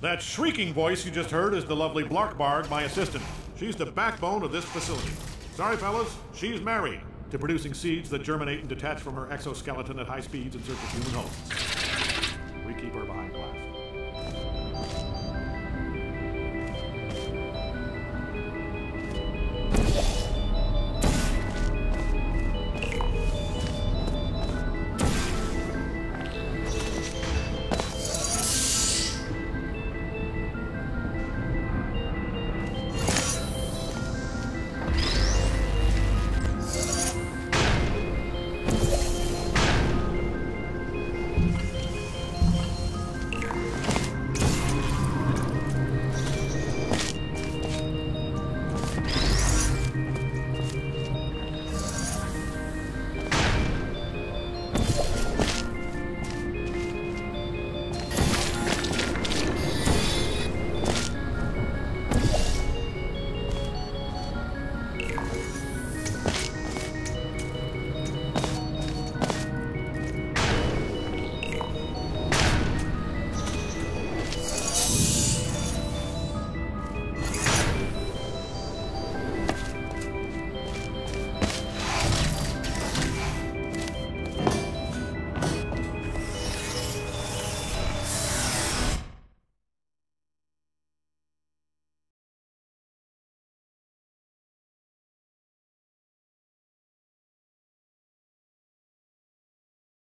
That shrieking voice you just heard is the lovely Blarkbarg, my assistant. She's the backbone of this facility. Sorry, fellas, she's married to producing seeds that germinate and detach from her exoskeleton at high speeds in search of human hosts. We keep her behind glass.